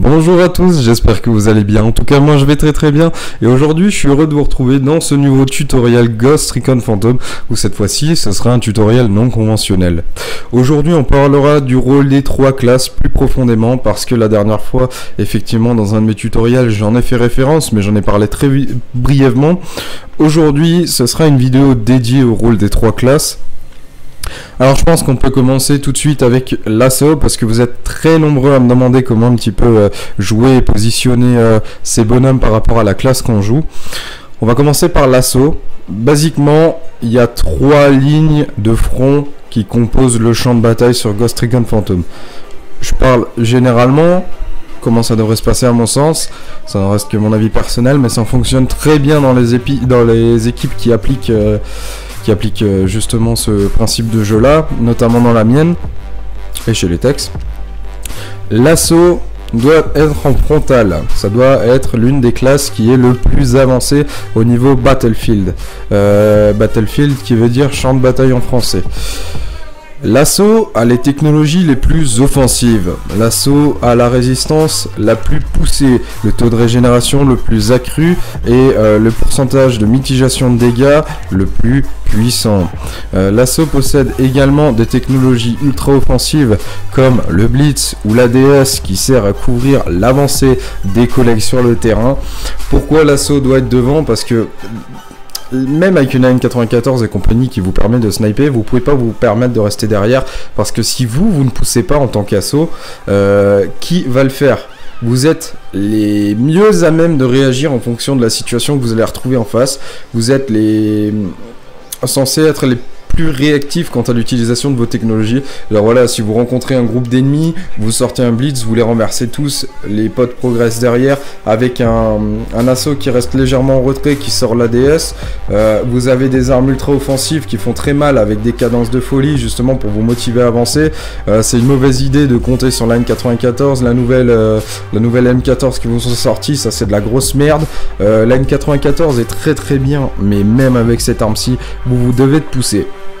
Bonjour à tous, j'espère que vous allez bien. En tout cas, moi je vais très très bien. Et aujourd'hui, je suis heureux de vous retrouver dans ce nouveau tutoriel Ghost Recon Phantom, où cette fois-ci, ce sera un tutoriel non conventionnel. Aujourd'hui, on parlera du rôle des trois classes plus profondément, parce que la dernière fois, effectivement, dans un de mes tutoriels, j'en ai fait référence, mais j'en ai parlé très brièvement. Aujourd'hui, ce sera une vidéo dédiée au rôle des trois classes. Alors je pense qu'on peut commencer tout de suite avec l'assaut parce que vous êtes très nombreux à me demander comment un petit peu euh, jouer et positionner euh, ces bonhommes par rapport à la classe qu'on joue. On va commencer par l'assaut. Basiquement, il y a trois lignes de front qui composent le champ de bataille sur Ghost Recon Phantom. Je parle généralement, comment ça devrait se passer à mon sens. Ça ne reste que mon avis personnel, mais ça fonctionne très bien dans les, dans les équipes qui appliquent euh, qui applique euh, justement ce principe de jeu-là, notamment dans la mienne et chez les textes. L'assaut doit être en frontal. Ça doit être l'une des classes qui est le plus avancée au niveau Battlefield. Euh, Battlefield qui veut dire champ de bataille en français. L'assaut a les technologies les plus offensives. L'assaut a la résistance la plus poussée, le taux de régénération le plus accru et euh, le pourcentage de mitigation de dégâts le plus puissant. Euh, l'assaut possède également des technologies ultra offensives comme le blitz ou l'ADS qui sert à couvrir l'avancée des collègues sur le terrain. Pourquoi l'assaut doit être devant? Parce que même avec une AN94 et compagnie qui vous permet de sniper, vous pouvez pas vous permettre de rester derrière parce que si vous, vous ne poussez pas en tant qu'assaut, euh, qui va le faire? Vous êtes les mieux à même de réagir en fonction de la situation que vous allez retrouver en face. Vous êtes les censés être les plus réactif quant à l'utilisation de vos technologies. Alors voilà, si vous rencontrez un groupe d'ennemis, vous sortez un blitz, vous les renversez tous, les potes progressent derrière avec un, assaut qui reste légèrement en retrait, qui sort l'ADS. Euh, vous avez des armes ultra offensives qui font très mal avec des cadences de folie justement pour vous motiver à avancer. Euh, c'est une mauvaise idée de compter sur la N94, la nouvelle, euh, la nouvelle M14 qui vous sont sortis, ça c'est de la grosse merde. la N94 est très très bien, mais même avec cette arme-ci, vous, vous devez te pousser.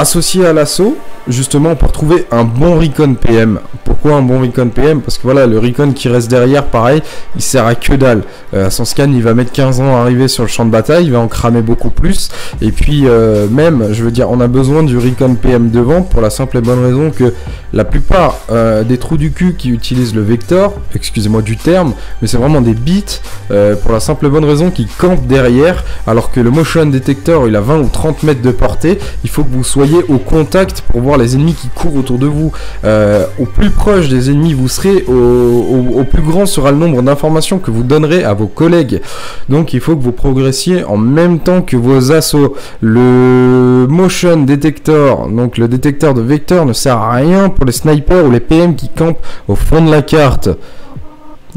Associé à l'assaut, justement pour trouver un bon Recon PM. Pourquoi un bon Recon PM Parce que voilà, le Recon qui reste derrière, pareil, il sert à que dalle. Euh, son scan, il va mettre 15 ans à arriver sur le champ de bataille, il va en cramer beaucoup plus. Et puis, euh, même, je veux dire, on a besoin du Recon PM devant pour la simple et bonne raison que la plupart euh, des trous du cul qui utilisent le vecteur, excusez-moi du terme, mais c'est vraiment des bits pour la simple et bonne raison qu'ils campent derrière, alors que le motion detector, il a 20 ou 30 mètres de portée. Il faut que vous soyez au contact pour voir les ennemis qui courent autour de vous. Euh, au plus proche des ennemis vous serez, au, plus grand sera le nombre d'informations que vous donnerez à vos collègues. Donc il faut que vous progressiez en même temps que vos assauts. Le motion detector, donc le détecteur de vecteur ne sert à rien pour les snipers ou les PM qui campent au fond de la carte.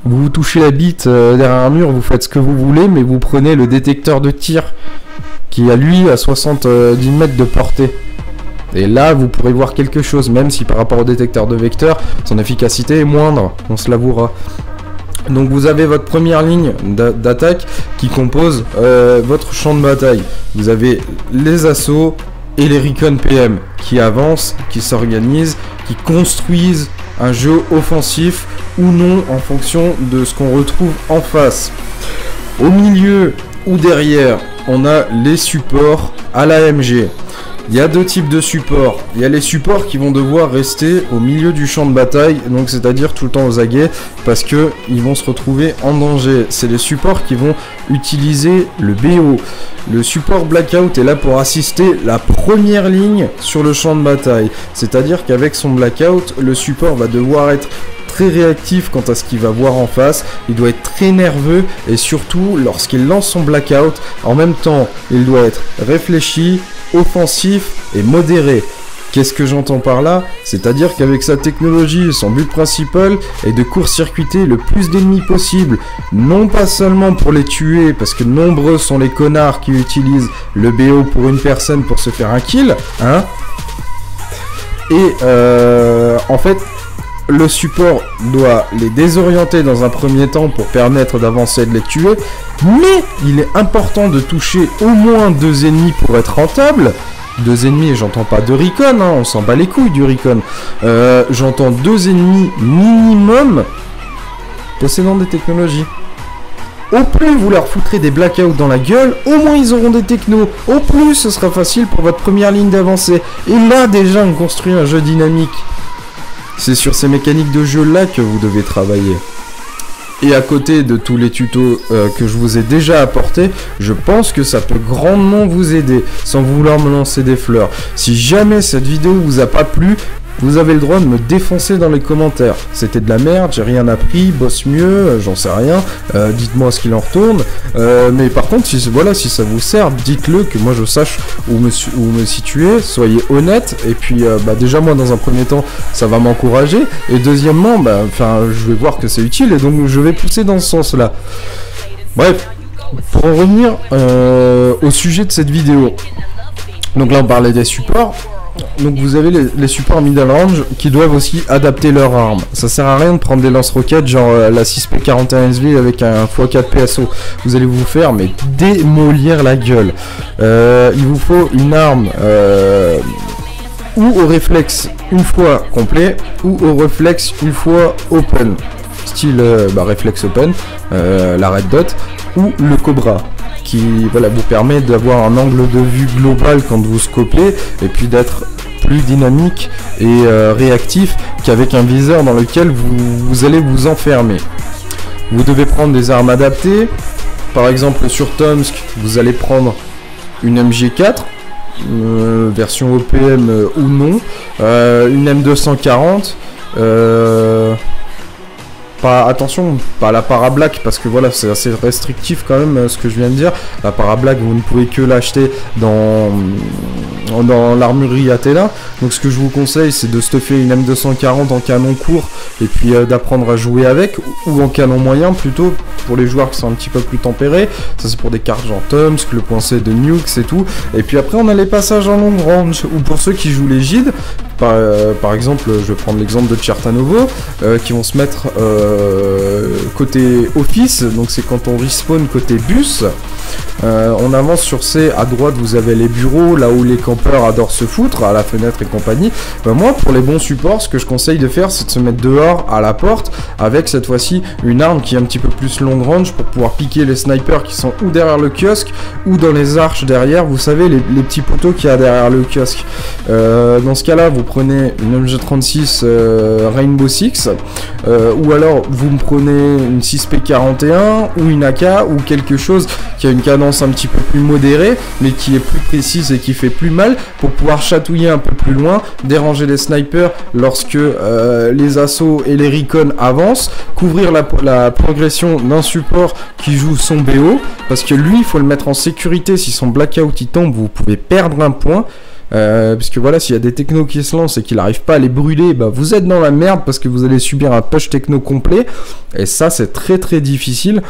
Vous, touchez la bite euh, derrière un mur, vous faites ce que vous voulez, mais vous prenez le détecteur de tir qui a lui à 70 mètres de portée. Et là, vous pourrez voir quelque chose, même si par rapport au détecteur de vecteur, son efficacité est moindre, on se l'avouera. Donc vous avez votre première ligne d'attaque qui compose euh, votre champ de bataille. Vous avez les assauts et les Recon PM qui avancent, qui s'organisent, qui construisent un jeu offensif ou non en fonction de ce qu'on retrouve en face. Au milieu ou derrière, on a les supports à l'AMG. Il y a deux types de supports. Il y a les supports qui vont devoir rester au milieu du champ de bataille, donc c'est-à-dire tout le temps aux aguets, parce que ils vont se retrouver en danger. C'est les supports qui vont utiliser le BO. Le support blackout est là pour assister la première ligne sur le champ de bataille. C'est-à-dire qu'avec son blackout, le support va devoir être réactif quant à ce qu'il va voir en face, il doit être très nerveux et surtout lorsqu'il lance son blackout, en même temps il doit être réfléchi, offensif et modéré. Qu'est-ce que j'entends par là? C'est-à-dire qu'avec sa technologie, son but principal est de court-circuiter le plus d'ennemis possible. Non pas seulement pour les tuer, parce que nombreux sont les connards qui utilisent le BO pour une personne pour se faire un kill, hein Et euh, en fait, le support doit les désorienter dans un premier temps pour permettre d'avancer et de les tuer, mais il est important de toucher au moins deux ennemis pour être rentable. Deux ennemis, j'entends pas de recon, hein, on s'en bat les couilles du recon. Euh, j'entends deux ennemis minimum possédant des technologies. Au plus vous leur foutrez des blackouts dans la gueule, au moins ils auront des technos. Au plus ce sera facile pour votre première ligne d'avancée. Et là déjà on construit un jeu dynamique. C'est sur ces mécaniques de jeu là que vous devez travailler. Et à côté de tous les tutos euh, que je vous ai déjà apportés, je pense que ça peut grandement vous aider, sans vouloir me lancer des fleurs. Si jamais cette vidéo vous a pas plu, vous avez le droit de me défoncer dans les commentaires. C'était de la merde, j'ai rien appris, bosse mieux, euh, j'en sais rien. Euh, dites-moi ce qu'il en retourne. Euh, mais par contre, si, voilà, si ça vous sert, dites-le que moi je sache où me, où me situer. Soyez honnête. Et puis, bah, déjà moi dans un premier temps, ça va m'encourager. Et deuxièmement, bah, je vais voir que c'est utile et donc je vais pousser dans ce sens-là. Bref, pour en revenir au sujet de cette vidéo. Donc là, on parlait des supports. Donc vous avez les, supports middle range qui doivent aussi adapter leur arme. Ça sert à rien de prendre des lance-roquettes genre euh, la 6P41SV avec un x4 PSO. Vous allez vous faire mais démolir la gueule. Euh, il vous faut une arme euh, ou au réflexe une fois complet ou au réflexe une fois open. Style bah, réflexe open, la red dot ou le cobra qui voilà, vous permet d'avoir un angle de vue global quand vous scopez et puis d'être plus dynamique et euh, réactif qu'avec un viseur dans lequel vous, allez vous enfermer. Vous devez prendre des armes adaptées. Par exemple sur Tomsk, vous allez prendre une MG4, euh, version OPM euh, ou non, une M240, attention, pas la Parablack parce que voilà, c'est assez restrictif quand même ce que je viens de dire. La Parablack, vous ne pouvez que l'acheter dans dans l'armurerie Athéna. Donc ce que je vous conseille, c'est de stuffer une M240 en canon court et puis euh, d'apprendre à jouer avec ou en canon moyen plutôt pour les joueurs qui sont un petit peu plus tempérés. Ça c'est pour des cartes genre Tomsk, le point C de Nukes et tout. Et puis après on a les passages en long range ou pour ceux qui jouent les Gide, par, euh, par exemple, je vais prendre l'exemple de Chertanovo, euh, qui vont se mettre côté office, donc c'est quand on respawn côté bus. on avance sur C, à droite vous avez les bureaux, là où les campeurs adorent se foutre, à la fenêtre et compagnie. Ben, moi, pour les bons supports, ce que je conseille de faire, c'est de se mettre dehors à la porte, avec cette fois-ci une arme qui est un petit peu plus long range pour pouvoir piquer les snipers qui sont ou derrière le kiosque, ou dans les arches derrière, vous savez, les, petits poteaux qu'il y a derrière le kiosque. Euh, dans ce cas-là, vous prenez une MG36 euh, Rainbow Six, euh, ou alors vous me prenez une 6P41 ou une AK ou quelque chose qui a une cadence un petit peu plus modérée, mais qui est plus précise et qui fait plus mal pour pouvoir chatouiller un peu plus loin, déranger les snipers lorsque euh, les assauts et les recon avancent, couvrir la, progression d'un support qui joue son BO, parce que lui, il faut le mettre en sécurité. Si son blackout il tombe, vous pouvez perdre un point. Euh, puisque voilà, s'il y a des technos qui se lancent et qu'il n'arrive pas à les brûler, bah, vous êtes dans la merde parce que vous allez subir un push techno complet. Et ça, c'est très très difficile.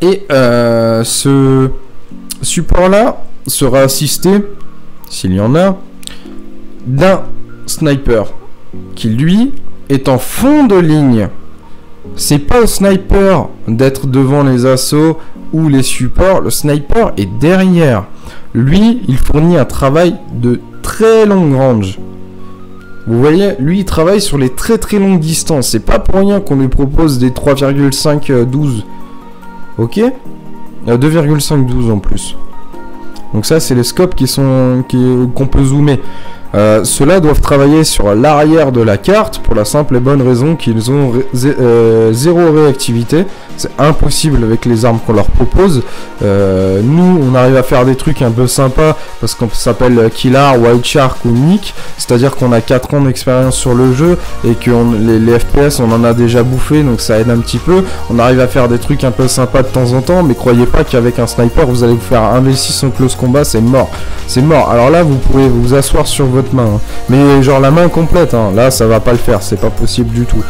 Et euh, ce support-là sera assisté, s'il y en a, d'un sniper qui lui est en fond de ligne. C'est pas au sniper d'être devant les assauts ou les supports, le sniper est derrière. Lui, il fournit un travail de très longue range. Vous voyez, lui, il travaille sur les très très longues distances. C'est pas pour rien qu'on lui propose des 3,5-12. Ok? 2,5-12 en plus. Donc ça, c'est les scopes qui qu'on peut zoomer. Euh, Ceux-là doivent travailler sur l'arrière de la carte pour la simple et bonne raison qu'ils ont euh, zéro réactivité. C'est impossible avec les armes qu'on leur propose. Euh, nous, on arrive à faire des trucs un peu sympas parce qu'on s'appelle Killar, White Shark ou Nick. C'est-à-dire qu'on a 4 ans d'expérience sur le jeu et que les, FPS, on en a déjà bouffé, donc ça aide un petit peu. On arrive à faire des trucs un peu sympas de temps en temps, mais croyez pas qu'avec un sniper, vous allez vous faire un V6 en close combat, c'est mort. C'est mort. Alors là, vous pouvez vous asseoir sur main. Hein. Mais genre la main complète, hein. là, ça va pas le faire, c'est pas possible du tout.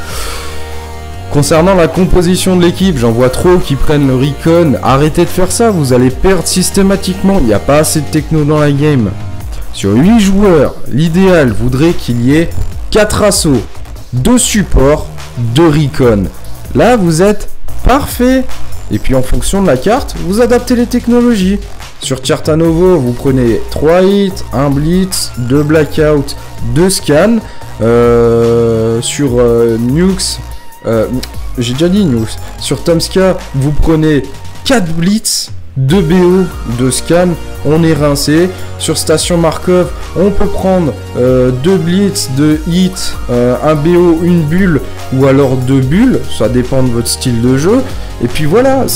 Concernant la composition de l'équipe, j'en vois trop qui prennent le recon. Arrêtez de faire ça, vous allez perdre systématiquement. Il n'y a pas assez de techno dans la game. Sur 8 joueurs, l'idéal voudrait qu'il y ait 4 assauts. de support, de recon. Là, vous êtes parfait. Et puis en fonction de la carte, vous adaptez les technologies. Sur Novo, vous prenez 3 hits, 1 blitz, 2 blackout, 2 scans. Euh, sur euh, Nukes, euh, j'ai déjà dit Nukes. Sur Tomska, vous prenez 4 blitz, 2 BO, 2 scans, on est rincé. Sur Station Markov, on peut prendre 2 blitz, 2 hits, un BO, une bulle, ou alors 2 bulles, ça dépend de votre style de jeu. Et puis voilà,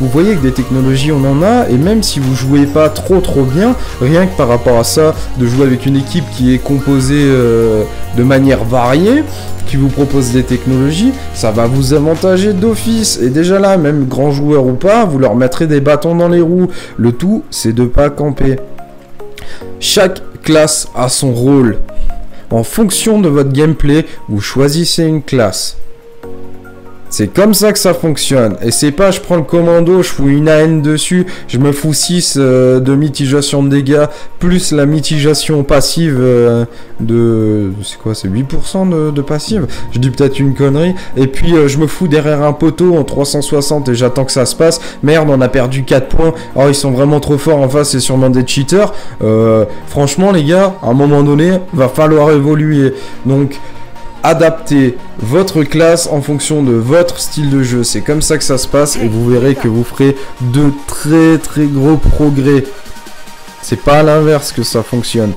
vous voyez que des technologies on en a, et même si vous jouez pas trop trop bien, rien que par rapport à ça, de jouer avec une équipe qui est composée euh, de manière variée, qui vous propose des technologies, ça va vous avantager d'office. Et déjà là, même grand joueur ou pas, vous leur mettrez des bâtons dans les roues. Le tout, c'est de pas Chaque classe a son rôle. En fonction de votre gameplay, vous choisissez une classe. C'est comme ça que ça fonctionne. Et c'est pas je prends le commando, je fous une AN dessus, je me fous 6 euh, de mitigation de dégâts, plus la mitigation passive euh, de... C'est quoi C'est 8% de, passive? Je dis peut-être une connerie. Et puis euh, je me fous derrière un poteau en 360 et j'attends que ça se passe. Merde, on a perdu 4 points. Oh, ils sont vraiment trop forts en face, c'est sûrement des cheaters. franchement les gars, à un moment donné, va falloir évoluer. Donc adapter votre classe en fonction de votre style de jeu. C'est comme ça que ça se passe et vous verrez que vous ferez de très très gros progrès. C'est pas à l'inverse que ça fonctionne.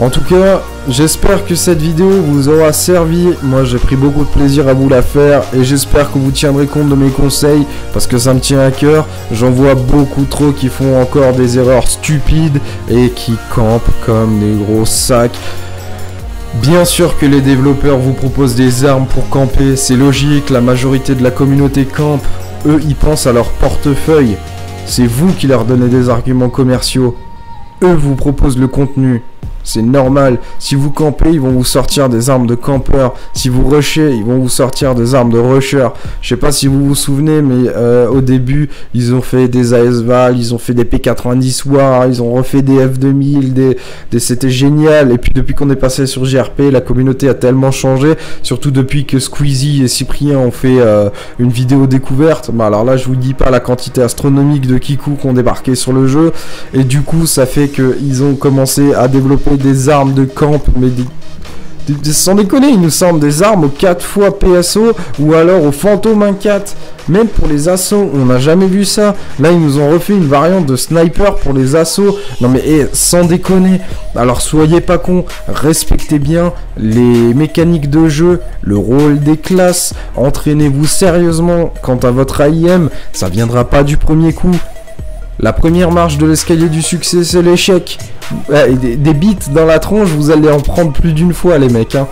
En tout cas, j'espère que cette vidéo vous aura servi. Moi, j'ai pris beaucoup de plaisir à vous la faire et j'espère que vous tiendrez compte de mes conseils parce que ça me tient à cœur. J'en vois beaucoup trop qui font encore des erreurs stupides et qui campent comme des gros sacs. Bien sûr que les développeurs vous proposent des armes pour camper, c'est logique, la majorité de la communauté campe. Eux, ils pensent à leur portefeuille. C'est vous qui leur donnez des arguments commerciaux. Eux vous proposent le contenu. C'est normal. Si vous campez, ils vont vous sortir des armes de campeur. Si vous rushez, ils vont vous sortir des armes de rusher. Je sais pas si vous vous souvenez, mais euh, au début, ils ont fait des ASVAL, ils ont fait des P90 War, ils ont refait des F2000, des, c'était génial. Et puis depuis qu'on est passé sur GRP, la communauté a tellement changé. Surtout depuis que Squeezie et Cyprien ont fait euh, une vidéo découverte. Bah alors là, je vous dis pas la quantité astronomique de Kiku qui ont débarqué sur le jeu. Et du coup, ça fait qu'ils ont commencé à développer des armes de camp, mais des, sans déconner, il nous semble des armes aux 4 fois PSO ou alors au fantôme 1-4. Même pour les assauts, on n'a jamais vu ça. Là, ils nous ont refait une variante de sniper pour les assauts. Non mais eh, sans déconner. Alors soyez pas cons, respectez bien les mécaniques de jeu, le rôle des classes. Entraînez-vous sérieusement quant à votre AIM. Ça viendra pas du premier coup. La première marche de l'escalier du succès, c'est l'échec. des, des beats dans la tronche, vous allez en prendre plus d'une fois, les mecs. Hein.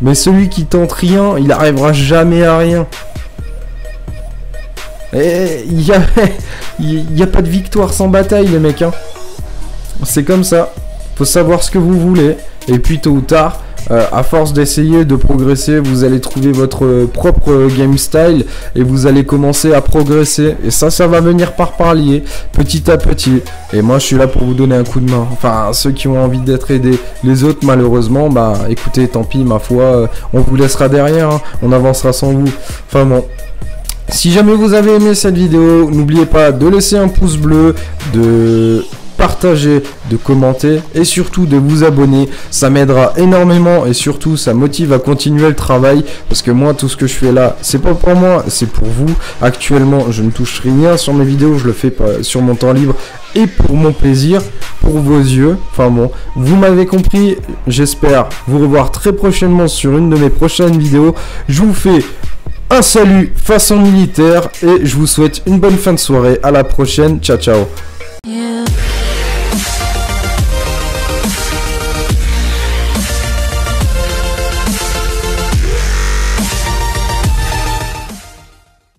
Mais celui qui tente rien, il arrivera jamais à rien. Et il n'y a, a pas de victoire sans bataille, les mecs. Hein. C'est comme ça. Faut savoir ce que vous voulez. Et puis tôt ou tard, euh, à force d'essayer de progresser, vous allez trouver votre propre game style et vous allez commencer à progresser. Et ça, ça va venir par palier, petit à petit. Et moi, je suis là pour vous donner un coup de main. Enfin, ceux qui ont envie d'être aidés. Les autres, malheureusement, bah écoutez, tant pis, ma foi, euh, on vous laissera derrière. Hein. On avancera sans vous. Enfin bon. Si jamais vous avez aimé cette vidéo, n'oubliez pas de laisser un pouce bleu, de partager, de commenter et surtout de vous abonner. Ça m'aidera énormément et surtout ça motive à continuer le travail parce que moi tout ce que je fais là, c'est pas pour moi, c'est pour vous. Actuellement, je ne touche rien sur mes vidéos, je le fais sur mon temps libre et pour mon plaisir, pour vos yeux. Enfin bon, vous m'avez compris. J'espère vous revoir très prochainement sur une de mes prochaines vidéos. Je vous fais un salut façon militaire et je vous souhaite une bonne fin de soirée. À la prochaine. Ciao ciao.